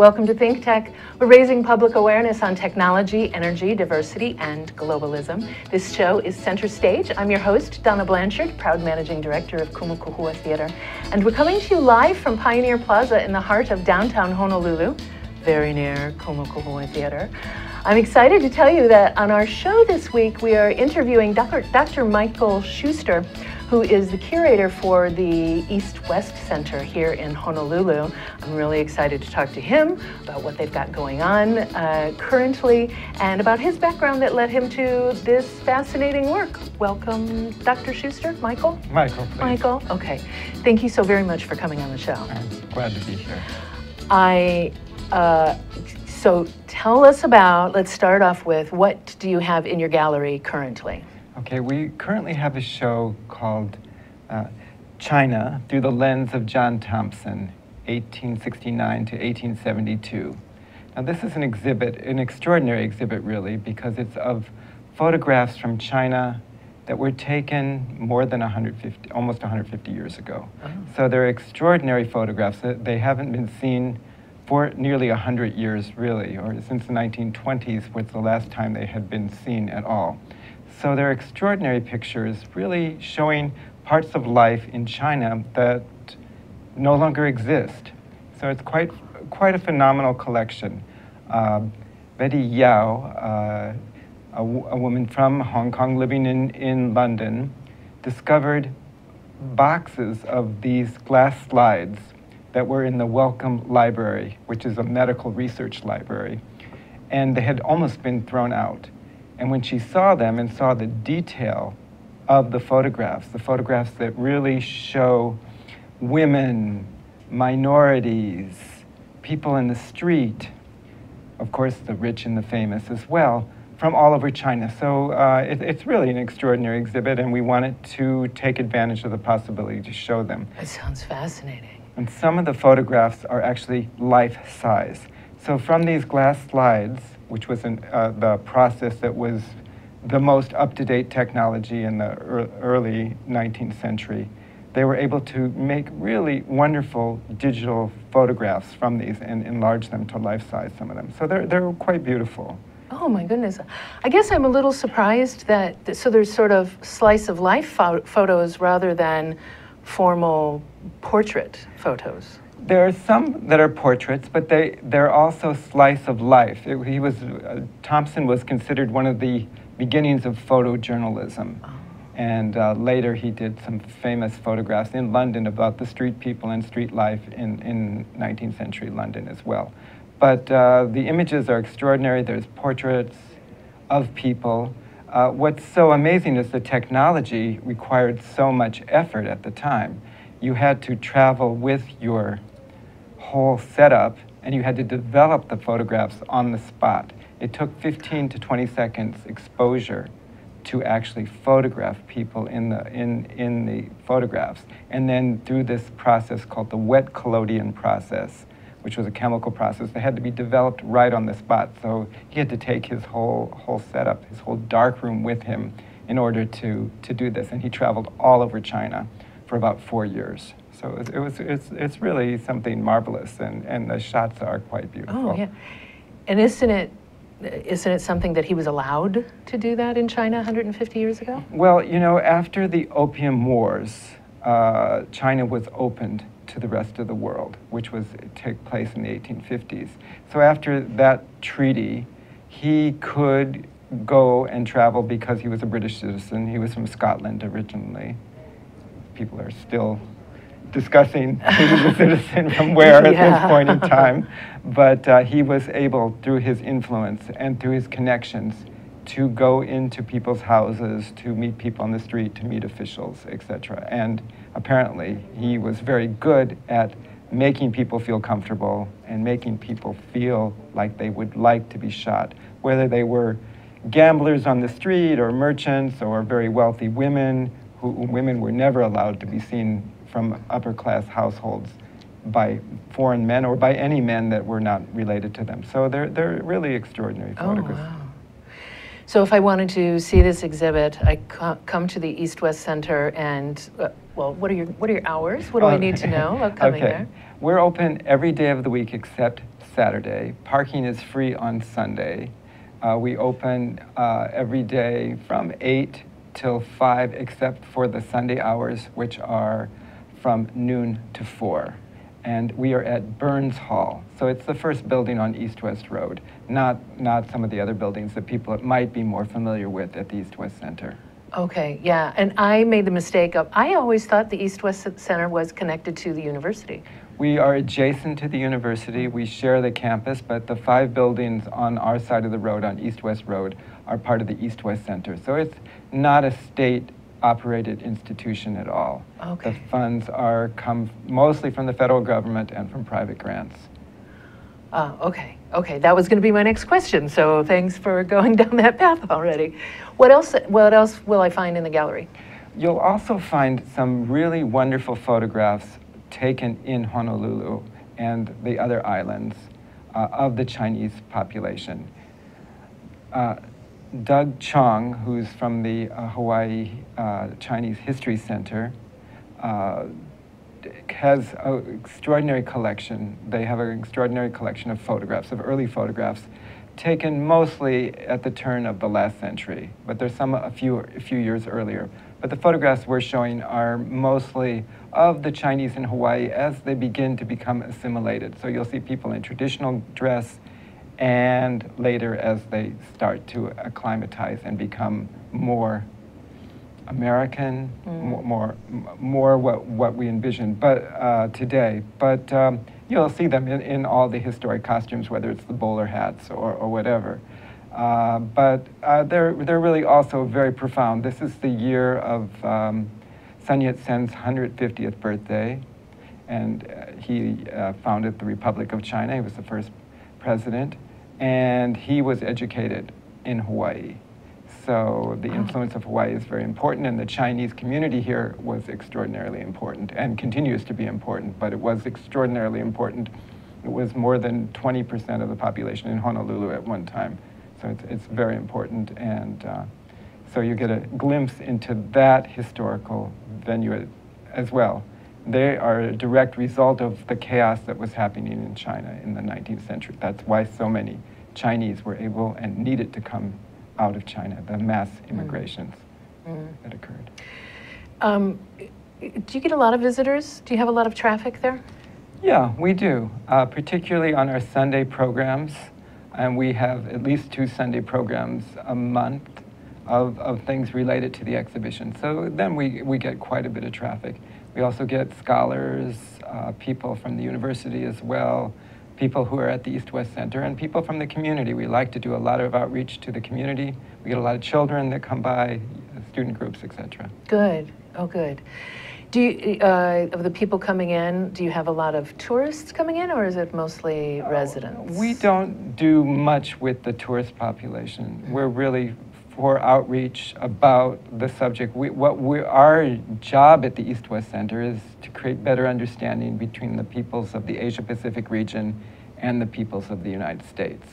Welcome to Think Tech. We're raising public awareness on technology, energy, diversity, and globalism. This show is Center Stage. I'm your host, Donna Blanchard, proud managing director of Kumu Kahua Theater. And we're coming to you live from Pioneer Plaza in the heart of downtown Honolulu, very near Kumu Kahua Theater. I'm excited to tell you that on our show this week, we are interviewing Dr. Dr. Michael Schuster, who is the curator for the East West Center here in Honolulu. I'm really excited to talk to him about what they've got going on uh, currently and about his background that led him to this fascinating work. Welcome, Dr. Schuster. Michael? Michael, please. Michael, okay. Thank you so very much for coming on the show. I'm glad to be here. I, uh, so tell us about, let's start off with what do you have in your gallery currently? Okay, we currently have a show called uh, China Through the Lens of John Thomson, 1869 to 1872. Now, this is an exhibit, an extraordinary exhibit, really, because it's of photographs from China that were taken more than 150, almost 150 years ago. Oh. So they're extraordinary photographs. They haven't been seen for nearly 100 years, really, or since the 1920s was the last time they had been seen at all. So they're extraordinary pictures, really showing parts of life in China that no longer exist. So it's quite, quite a phenomenal collection. Uh, Betty Yao, uh, a, a woman from Hong Kong living in, in London, discovered boxes of these glass slides that were in the Wellcome Library, which is a medical research library. And they had almost been thrown out. And when she saw them and saw the detail of the photographs, the photographs that really show women, minorities, people in the street, of course, the rich and the famous as well, from all over China. So uh, it, it's really an extraordinary exhibit, and we wanted to take advantage of the possibility to show them. That sounds fascinating. And some of the photographs are actually life size. So from these glass slides, which was an, uh, the process that was the most up-to-date technology in the early 19th century. They were able to make really wonderful digital photographs from these and enlarge them to life size, some of them. So they're, they're quite beautiful. Oh my goodness. I guess I'm a little surprised that, so there's sort of slice of life photos rather than formal portrait photos. There are some that are portraits, but they, they're also slice of life. It, he was, uh, Thomson was considered one of the beginnings of photojournalism. Oh. And uh, later he did some famous photographs in London about the street people and street life in, in 19th century London as well. But uh, the images are extraordinary. There's portraits of people. Uh, what's so amazing is the technology required so much effort at the time. You had to travel with your whole setup and you had to develop the photographs on the spot. It took 15 to 20 seconds exposure to actually photograph people in the, in, in the photographs. And then through this process called the wet collodion process, which was a chemical process that had to be developed right on the spot. So he had to take his whole, whole setup, his whole dark room with him in order to, to do this. And he traveled all over China for about four years. So it was, it's, it's really something marvelous, and, and the shots are quite beautiful. Oh, yeah. And isn't it, isn't it something that he was allowed to do that in China 150 years ago? Well, you know, after the Opium Wars, uh, China was opened to the rest of the world, which was took place in the 1850s. So after that treaty, he could go and travel because he was a British citizen. He was from Scotland originally. People are still discussing who was a citizen from where yeah. at this point in time. But uh, he was able, through his influence and through his connections, to go into people's houses, to meet people on the street, to meet officials, etc. And apparently, he was very good at making people feel comfortable and making people feel like they would like to be shot, whether they were gamblers on the street or merchants or very wealthy women who women were never allowed to be seen from upper class households by foreign men or by any men that were not related to them. So they're, they're really extraordinary oh, photographs. Wow. So if I wanted to see this exhibit, I come to the East West Center and, uh, well, what are your what are your hours? What do I need to know about coming okay. there? We're open every day of the week except Saturday. Parking is free on Sunday. Uh, we open uh, every day from 8 till 5, except for the Sunday hours, which are from noon to 4. And we are at Burns Hall. So it's the first building on East West Road, not, not some of the other buildings that people might be more familiar with at the East West Center. Okay, yeah, and I made the mistake of, I always thought the East West Center was connected to the university. We are adjacent to the university. We share the campus, but the five buildings on our side of the road, on East West Road, are part of the East West Center. So it's not a state operated institution at all. Okay. The funds are come mostly from the federal government and from private grants. Uh, okay, okay, that was going to be my next question. So thanks for going down that path already. What else? What else will I find in the gallery? You'll also find some really wonderful photographs taken in Honolulu and the other islands uh, of the Chinese population. Uh, Doug Chong, who's from the uh, Hawaii uh, Chinese History Center, uh, has an extraordinary collection. They have an extraordinary collection of photographs, of early photographs, taken mostly at the turn of the last century, but there's some a few, a few years earlier. But the photographs we're showing are mostly of the Chinese in Hawaii as they begin to become assimilated. So you'll see people in traditional dress and later as they start to acclimatize and become more American, mm. more, more what, what we envision but, uh, today. But um, you'll see them in, in all the historic costumes, whether it's the bowler hats or, or whatever. Uh, but uh, they're, they're really also very profound. This is the year of um, Sun Yat-sen's 150th birthday, and uh, he uh, founded the Republic of China. He was the first president, and he was educated in Hawaii. So the influence of Hawaii is very important, and the Chinese community here was extraordinarily important and continues to be important, but it was extraordinarily important. It was more than 20% of the population in Honolulu at one time. So it's, it's very important, and uh, so you get a glimpse into that historical venue as well. They are a direct result of the chaos that was happening in China in the 19th century. That's why so many Chinese were able and needed to come out of China, the mass mm. immigrations mm. that occurred. Um, do you get a lot of visitors? Do you have a lot of traffic there? Yeah, we do, uh, particularly on our Sunday programs. And we have at least two Sunday programs a month of, of things related to the exhibition. So then we, we get quite a bit of traffic. We also get scholars, uh, people from the university as well, people who are at the East West Center, and people from the community. We like to do a lot of outreach to the community. We get a lot of children that come by, student groups, etc. Good. Oh, good. Do you, uh, of the people coming in, do you have a lot of tourists coming in, or is it mostly residents? we don't do much with the tourist population. We're really for outreach about the subject. We, what we, our job at the East West Center is to create better understanding between the peoples of the Asia Pacific region and the peoples of the United States.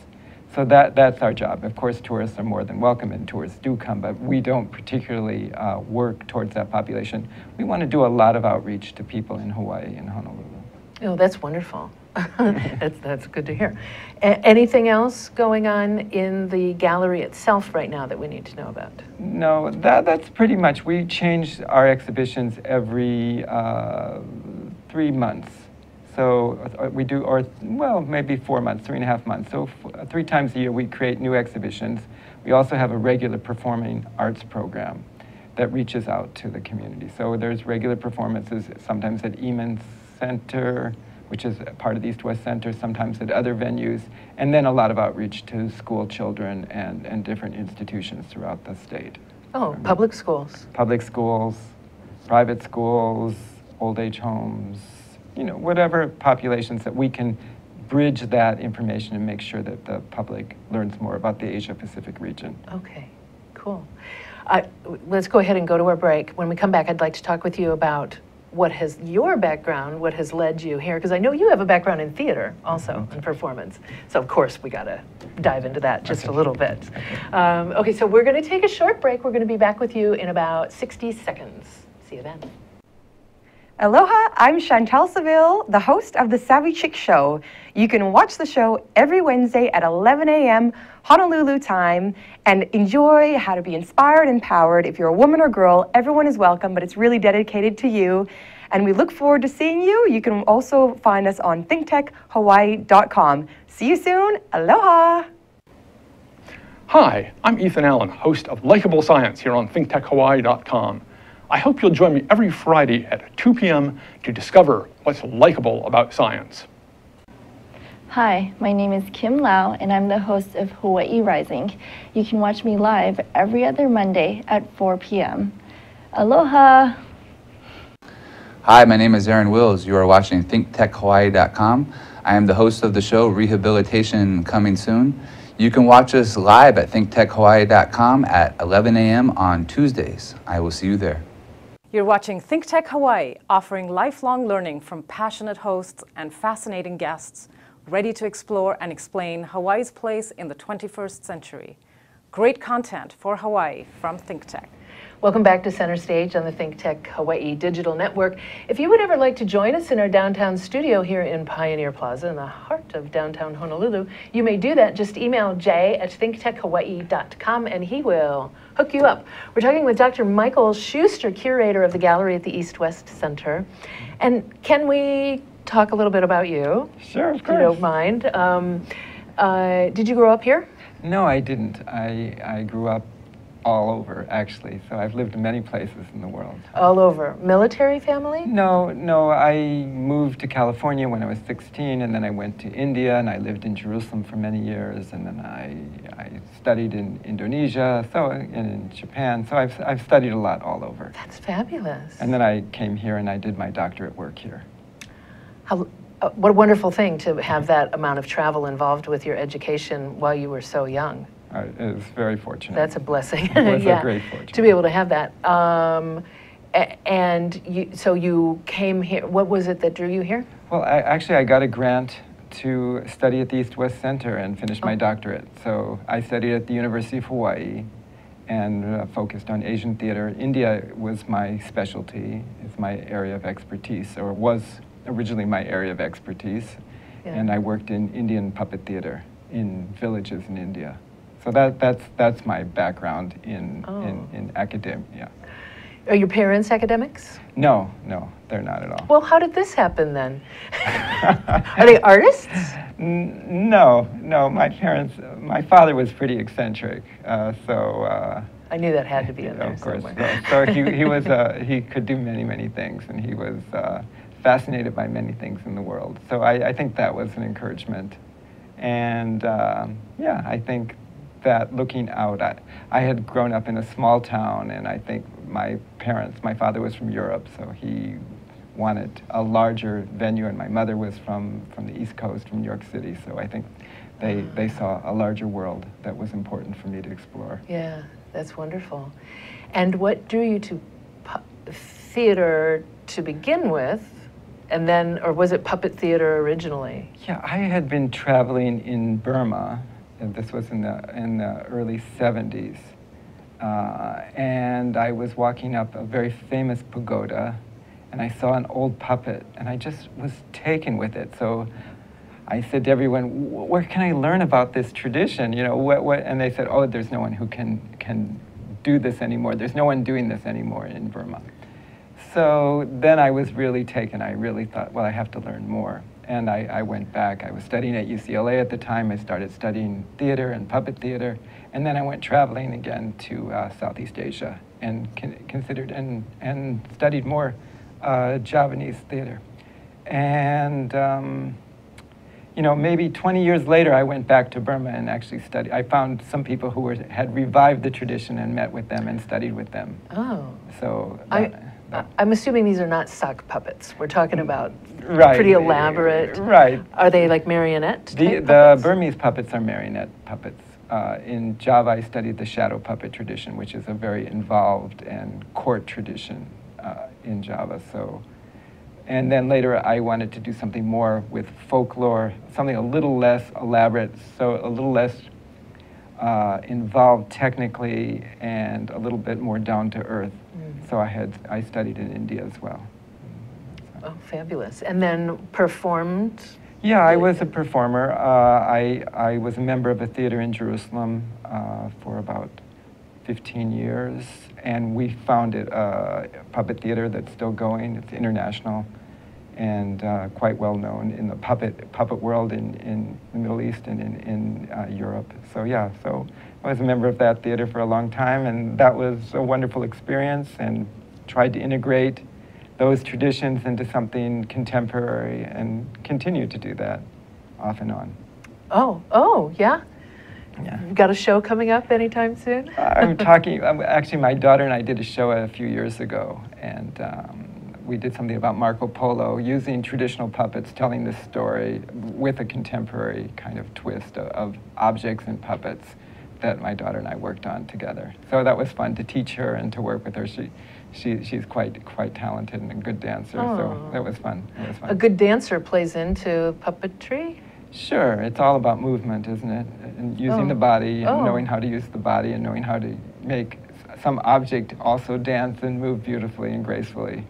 So that, that's our job. Of course, tourists are more than welcome, and tourists do come, but we don't particularly uh, work towards that population. We want to do a lot of outreach to people in Hawaii and Honolulu. Oh, that's wonderful. that's, that's good to hear. A anything else going on in the gallery itself right now that we need to know about? No, that, that's pretty much. We change our exhibitions every uh, three months. So uh, we do, or well, maybe four months, three and a half months. So three times a year we create new exhibitions. We also have a regular performing arts program that reaches out to the community. So there's regular performances, sometimes at Imin Center, which is part of the East West Center, sometimes at other venues, and then a lot of outreach to school children and, and different institutions throughout the state. Oh, um, public schools. Public schools, private schools, old age homes, you know, whatever populations that we can bridge that information and make sure that the public learns more about the Asia Pacific region. Okay, cool. Uh, let's go ahead and go to our break. When we come back, I'd like to talk with you about what has your background, what has led you here? Because I know you have a background in theater also, mm -hmm. performance. So, of course, we got to dive into that just okay. a little bit. Um, okay, so we're going to take a short break. We're going to be back with you in about 60 seconds. See you then. Aloha, I'm Chantal Seville, the host of The Savvy Chick Show. You can watch the show every Wednesday at 11 a.m. Honolulu time and enjoy how to be inspired, and empowered. If you're a woman or girl, everyone is welcome, but it's really dedicated to you. And we look forward to seeing you. You can also find us on thinktechhawaii.com. See you soon. Aloha. Hi, I'm Ethan Allen, host of Likeable Science here on thinktechhawaii.com. I hope you'll join me every Friday at 2 p.m. to discover what's likable about science. Hi, my name is Kim Lau, and I'm the host of Hawaii Rising. You can watch me live every other Monday at 4 p.m. Aloha! Hi, my name is Aaron Wills. You are watching ThinkTechHawaii.com. I am the host of the show Rehabilitation Coming Soon. You can watch us live at ThinkTechHawaii.com at 11 a.m. on Tuesdays. I will see you there. You're watching ThinkTech Hawaii, offering lifelong learning from passionate hosts and fascinating guests, ready to explore and explain Hawaii's place in the 21st century. Great content for Hawaii from ThinkTech. Welcome back to Center Stage on the ThinkTech Hawaii Digital Network. If you would ever like to join us in our downtown studio here in Pioneer Plaza in the heart of downtown Honolulu, you may do that. Just email jay at thinktechhawaii.com and he will hook you up. We're talking with Dr. Michael Schuster, curator of the gallery at the East West Center. And can we talk a little bit about you? Sure, of If you don't mind. Um, uh, did you grow up here? No, I didn't. I, I grew up all over, actually. So I've lived in many places in the world. All over. Military family? No, no, I moved to California when I was 16, and then I went to India, and I lived in Jerusalem for many years, and then I, I studied in Indonesia, so and in Japan. So I've, I've studied a lot all over. That's fabulous. And then I came here and I did my doctorate work here. How, uh, what a wonderful thing to have that amount of travel involved with your education while you were so young. I was very fortunate. That's a blessing. It was a great fortune. to be able to have that. Um, and you, so you came here. What was it that drew you here? Well, I, actually, I got a grant to study at the East West Center and finish my Oh. doctorate. So I studied at the University of Hawaii and uh, focused on Asian theater. India was my specialty, is my area of expertise, or was originally my area of expertise. Yeah. And I worked in Indian puppet theater in villages in India. So that, that's, that's my background in, Oh. in, in academia. Are your parents academics? No, no, they're not at all. Well, how did this happen then? Are they artists? N- No, no. My parents, my father was pretty eccentric, uh, so uh, I knew that had to be in there of course. somewhere. So, so he, he was uh, he could do many many things, and he was uh, fascinated by many things in the world. So I, I think that was an encouragement, and um, yeah, I think that looking out, I, I had grown up in a small town, and I think my parents, my father was from Europe, so he wanted a larger venue, and my mother was from, from the East Coast, from New York City, so I think they, they ah. saw a larger world that was important for me to explore. Yeah, that's wonderful. And what drew you to pu- theater to begin with? And then, or was it puppet theater originally? Yeah, I had been traveling in Burma, and this was in the, in the early 70s, uh, and I was walking up a very famous pagoda, and I saw an old puppet, and I just was taken with it. So I said to everyone, "Where can I learn about this tradition?" You know, what, what? And they said, "Oh, there's no one who can can do this anymore. There's no one doing this anymore in Burma." So then I was really taken. I really thought, well, I have to learn more. And I, I went back. I was studying at UCLA at the time. I started studying theater and puppet theater. And then I went traveling again to uh, Southeast Asia and con- considered and, and studied more uh, Javanese theater. And, um, you know, maybe 20 years later, I went back to Burma and actually studied. I found some people who were, had revived the tradition and met with them and studied with them. Oh. So I, that- I- I'm assuming these are not sock puppets. We're talking about Right. pretty elaborate. Right. Are they like marionette? The, the? Burmese puppets are marionette puppets. Uh, in Java, I studied the shadow puppet tradition, which is a very involved and court tradition uh, in Java. So, and then later, I wanted to do something more with folklore, something a little less elaborate, so a little less uh, involved technically, and a little bit more down to earth. So I had I studied in India as well. Oh, fabulous. And then performed? Yeah, I was a performer. Uh, I, I was a member of a theater in Jerusalem uh, for about 15 years, and we founded a puppet theater that's still going. It's international and uh, quite well known in the puppet puppet world in, in the Middle East and in, in uh, Europe. So yeah, so I was a member of that theater for a long time, and that was a wonderful experience. And tried to integrate those traditions into something contemporary, and continue to do that off and on. Oh, oh, yeah. Yeah. You got a show coming up anytime soon? I'm talking. Actually, my daughter and I did a show a few years ago, and um, we did something about Marco Polo using traditional puppets, telling this story with a contemporary kind of twist of, of objects and puppets that my daughter and I worked on together. So that was fun to teach her and to work with her. She, she, she's quite quite talented and a good dancer. Oh. So that was fun. It was fun. A good dancer plays into puppetry? Sure, it's all about movement, isn't it? And using Oh. the body and Oh. knowing how to use the body and knowing how to make some object also dance and move beautifully and gracefully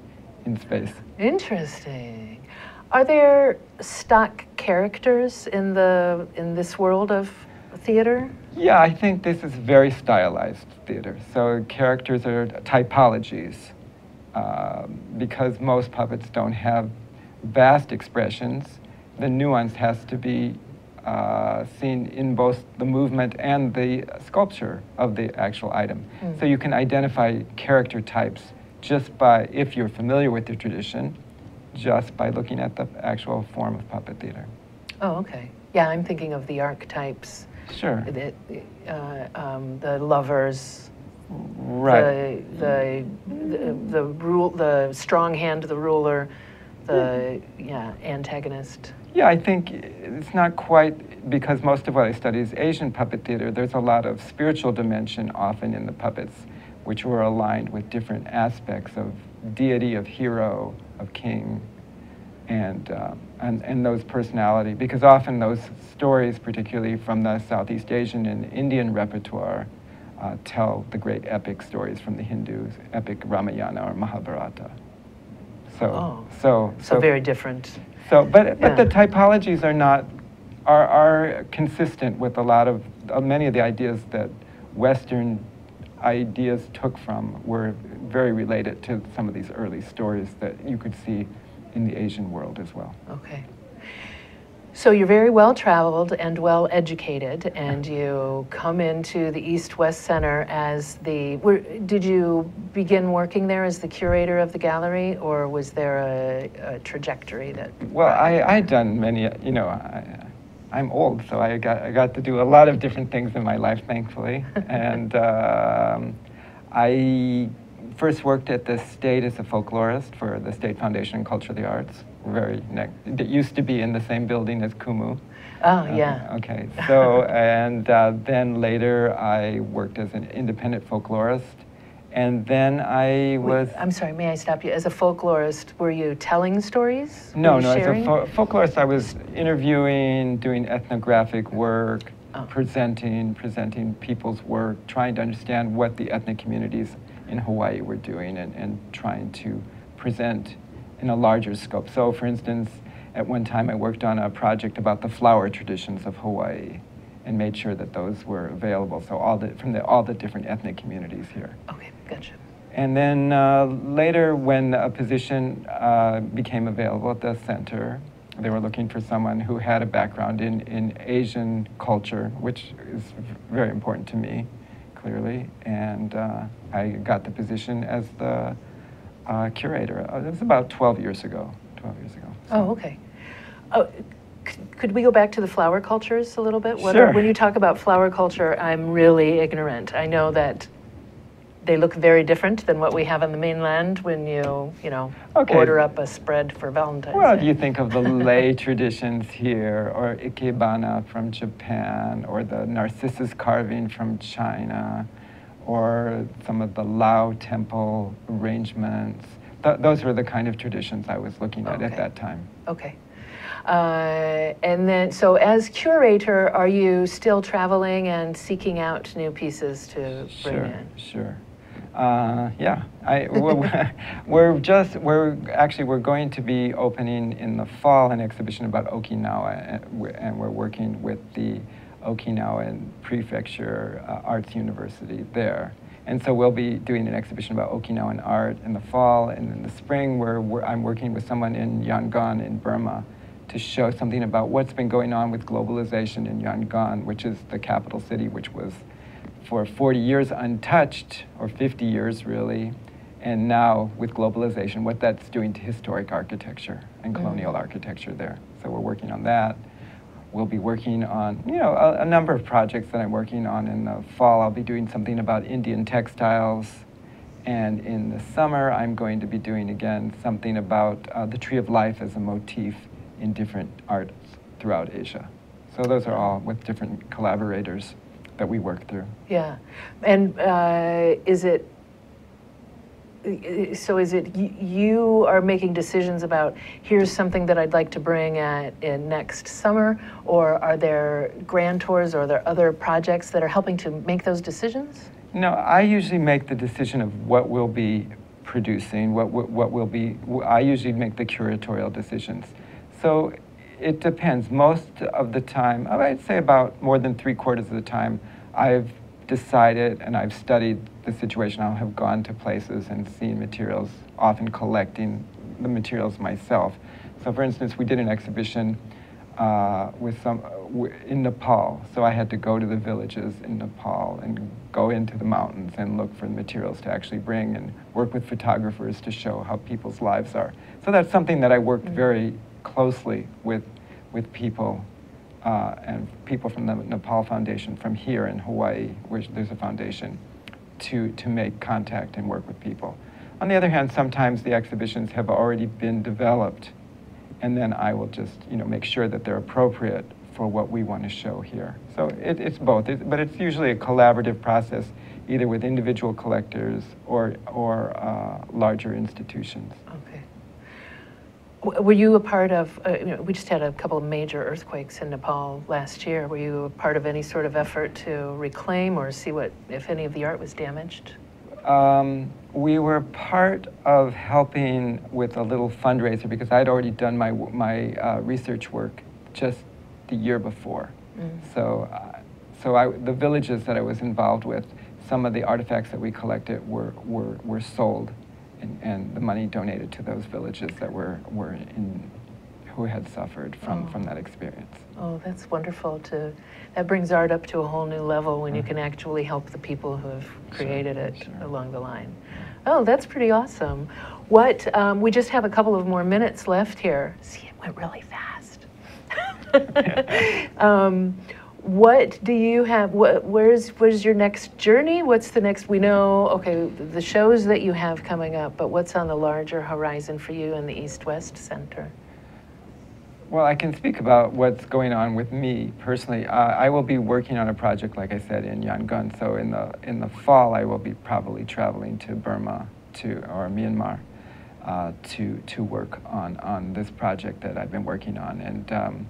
in space. Interesting. Are there stock characters in the in this world of theater? Yeah, I think this is very stylized theater. So characters are typologies um, because most puppets don't have vast expressions. The nuance has to be uh, seen in both the movement and the sculpture of the actual item. So you can identify character types just by, if you're familiar with the tradition, just by looking at the actual form of puppet theater. Oh, okay. Yeah, I'm thinking of the archetypes. Sure. The, uh, um, the lovers, Right. the, the, the, the rule, the strong hand, the ruler, the, yeah, antagonist. Yeah, I think it's not quite because most of what I study is Asian puppet theater. There's a lot of spiritual dimension often in the puppets, which were aligned with different aspects of deity, of hero, of king, and, uh, and, and those personality. Because often those stories, particularly from the Southeast Asian and Indian repertoire, uh, tell the great epic stories from the Hindus, epic Ramayana or Mahabharata. So, Oh. so, So very different. so, but, but the typologies are not, are, are consistent with a lot of, uh, many of the ideas that Western ideas took from were very related to some of these early stories that you could see in the Asian world as well. Okay. So you're very well traveled and well educated, and you come into the East West Center as the. Were, did you begin working there as the curator of the gallery, or was there a, a trajectory that? Well, I, I'd done many, you know, I, I'm old, so I got, I got to do a lot of different things in my life, thankfully. and um, I first worked at the state as a folklorist for the State Foundation on Culture of the Arts. Very ne- it used to be in the same building as Kumu. Oh Uh, yeah. okay. So, and uh, then later I worked as an independent folklorist. And then I Wait, was. I'm sorry. May I stop you? As a folklorist, were you telling stories? Were No, no. As a fo- folklorist, I was interviewing, doing ethnographic work, Oh. presenting, presenting people's work, trying to understand what the ethnic communities in Hawaii we were doing, and, and trying to present in a larger scope. So, for instance, at one time I worked on a project about the flower traditions of Hawaii, and made sure that those were available. So all the from the, all the different ethnic communities here. Okay, gotcha. And then uh, later, when a position uh, became available at the center, they were looking for someone who had a background in, in Asian culture, which is very important to me, clearly. And uh, I got the position as the uh, curator. Uh, it was about 12 years ago. 12 years ago. Oh, okay. Oh, could we go back to the flower cultures a little bit? What Sure. When you talk about flower culture, I'm really ignorant. I know that they look very different than what we have on the mainland when you, you know, Okay. order up a spread for Valentine's Well, Day. you think of the lei traditions here, or ikebana from Japan, or the narcissus carving from China, or some of the Lao temple arrangements. Th- those were the kind of traditions I was looking at at that time. Okay. Uh, and then, so as curator, are you still traveling and seeking out new pieces to bring Sure, in? sure. Uh, yeah, I, we're, we're just we're actually we're going to be opening in the fall an exhibition about Okinawa, and we're, and we're working with the Okinawan Prefecture uh, Arts University there. And so we'll be doing an exhibition about Okinawan art in the fall, and in the spring, where I'm working with someone in Yangon in Burma to show something about what's been going on with globalization in Yangon, which is the capital city, which was for 40 years untouched, or 50 years really, and now with globalization, what that's doing to historic architecture and mm. colonial mm-hmm. architecture there. So we're working on that. We'll be working on, you know, a, a, number of projects that I'm working on in the fall. I'll be doing something about Indian textiles. And in the summer, I'm going to be doing again something about uh, the tree of life as a motif in different arts throughout Asia. So those are all with different collaborators that we work through. Yeah. And uh, is it, so is it you are making decisions about here's something that I'd like to bring at in next summer, or are there grand tours or are there other projects that are helping to make those decisions? No, I usually make the decision of what we'll be producing, what what will be. I usually make the curatorial decisions. So it depends. Most of the time, I'd say about more than three quarters of the time, I've decided and I've studied the situation. I'll have gone to places and seen materials, often collecting the materials myself. So, for instance, we did an exhibition uh, with some uh, in Nepal. So I had to go to the villages in Nepal and go into the mountains and look for the materials to actually bring and work with photographers to show how people's lives are. So that's something that I worked mm-hmm. very closely with with people uh, and people from the Nepal Foundation from here in Hawaii, which there's a foundation, to, to make contact and work with people. On the other hand, sometimes the exhibitions have already been developed, and then I will just you know, make sure that they're appropriate for what we want to show here. So it, it's both, it, but it's usually a collaborative process, either with individual collectors or, or uh, larger institutions. Were you a part of, uh, you know, we just had a couple of major earthquakes in Nepal last year. Were you a part of any sort of effort to reclaim or see what, if any of the art was damaged? Um, we were part of helping with a little fundraiser because I'd already done my, my uh, research work just the year before. Mm. So, uh, so I, the villages that I was involved with, some of the artifacts that we collected were, were, were sold and, and the money donated to those villages that were, were in, who had suffered from, oh. from that experience. Oh, that's wonderful to, that brings art up to a whole new level when mm-hmm. you can actually help the people who have created sure, it sure. along the line. Oh, that's pretty awesome. What, um, we just have a couple of more minutes left here. See, it went really fast. um, what do you have what, where's where's your next journey? What's the next we know okay the shows that you have coming up but what's on the larger horizon for you in the east west center? Well i can speak about what's going on with me personally. Uh, i will be working on a project like i said in yangon. So in the in the fall i will be probably traveling to burma to or myanmar uh, to to work on on this project that i've been working on. And um,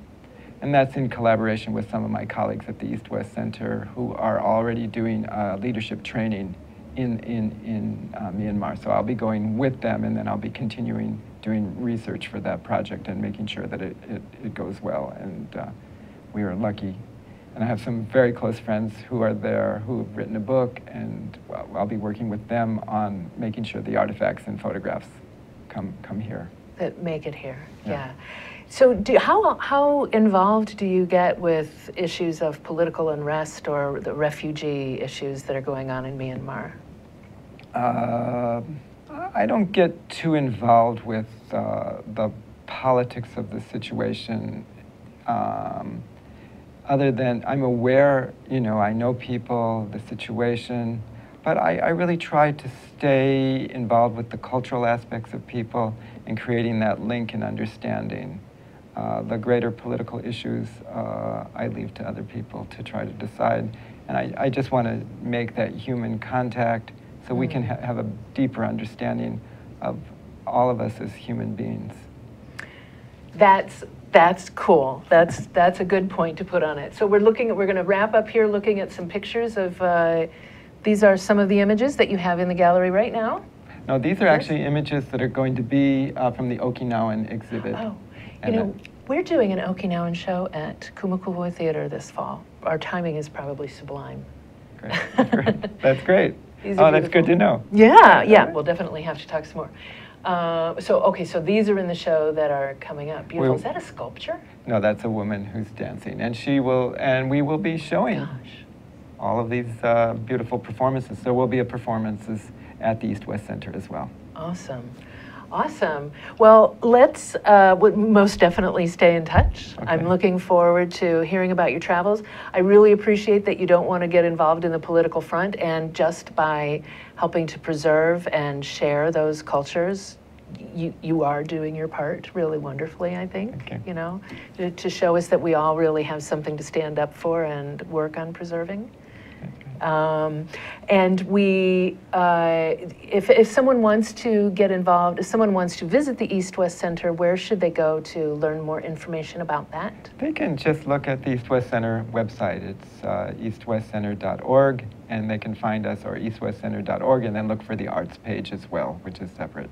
and that's in collaboration with some of my colleagues at the East West Center who are already doing uh, leadership training in, in, in uh, Myanmar. So I'll be going with them and then I'll be continuing doing research for that project and making sure that it, it, it goes well. And uh, we are lucky. And I have some very close friends who are there who have written a book, and well, I'll be working with them on making sure the artifacts and photographs come, come here. That make it here, yeah. yeah. So, do, how, how involved do you get with issues of political unrest or the refugee issues that are going on in Myanmar? Uh, I don't get too involved with uh, the politics of the situation. Um, other than I'm aware, you know, I know people, the situation, but I, I really try to stay involved with the cultural aspects of people and creating that link and understanding. Uh, the greater political issues uh, I leave to other people to try to decide. And I, I just want to make that human contact so we can mm. ha- have a deeper understanding of all of us as human beings. That's that's cool. That's that's a good point to put on it. So we're looking at we're going to wrap up here looking at some pictures of uh, these are some of the images that you have in the gallery right now. No, these are actually images that are going to be uh, from the Okinawan exhibit. Oh, you know, we're doing an Okinawan show at Kumu Kahua Theater this fall. Our timing is probably sublime. Great. Great. That's great. Oh, that's good to know. Yeah, yeah, we'll definitely have to talk some more. Uh, so, okay, so these are in the show that are coming up. Beautiful. We'll- Is that a sculpture? No, that's a woman who's dancing, and she will, and we will be showing Gosh. all of these uh, beautiful performances. There will be a performances at the East West Center as well. Awesome. Awesome. Well, let's uh, most definitely stay in touch. I'm looking forward to hearing about your travels. I really appreciate that you don't want to get involved in the political front, and just by helping to preserve and share those cultures, you, you are doing your part really wonderfully, I think. Okay. You know, to, to show us that we all really have something to stand up for and work on preserving. Um, and we, uh, if, if someone wants to get involved, if someone wants to visit the East West Center, where should they go to learn more information about that? They can just look at the East West Center website. It's uh, eastwestcenter.org, and they can find us, or eastwestcenter.org, and then look for the arts page as well, which is separate.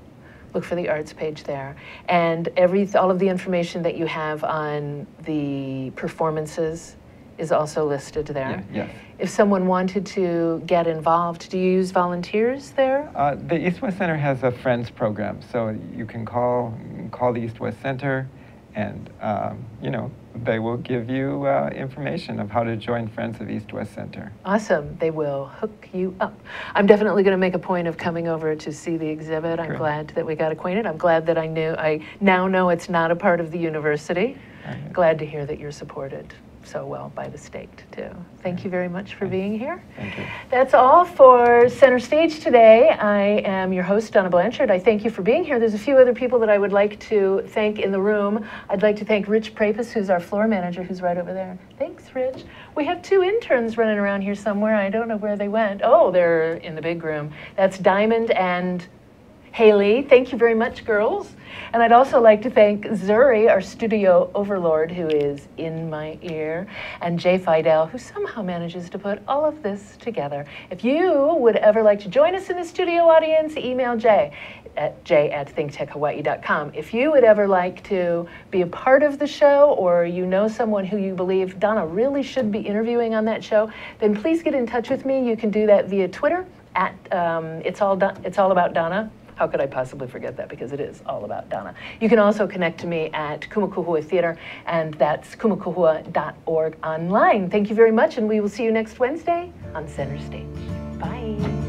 Look for the arts page there. And every, all of the information that you have on the performances is also listed there. Yeah, yes. If someone wanted to get involved, do you use volunteers there? Uh, the East West Center has a Friends program, so you can call call the East West Center, and um, you know they will give you uh, information of how to join Friends of East West Center. Awesome. They will hook you up. I'm definitely going to make a point of coming over to see the exhibit. I'm Great. glad that we got acquainted. I'm glad that I knew, I now know it's not a part of the university. Glad to hear that you're supported so well by the state, too. Thank you very much for being here. Thank you. That's all for Center Stage today. I am your host, Donna Blanchard. I thank you for being here. There's a few other people that I would like to thank in the room. I'd like to thank Rich Prapus, who's our floor manager, who's right over there. Thanks, Rich. We have two interns running around here somewhere. I don't know where they went. Oh, they're in the big room. That's Diamond and Haley, thank you very much, girls. And I'd also like to thank Zuri, our studio overlord, who is in my ear, and Jay Fidel, who somehow manages to put all of this together. If you would ever like to join us in the studio audience, email Jay at j at thinktechhawaii.com. If you would ever like to be a part of the show or you know someone who you believe Donna really should be interviewing on that show, then please get in touch with me. You can do that via Twitter at um, it's all it's all about Donna. How could I possibly forget that? Because it is all about Donna. You can also connect to me at Kumu Kahua Theater, and that's kumukahua.org online. Thank you very much, and we will see you next Wednesday on Center Stage. Bye.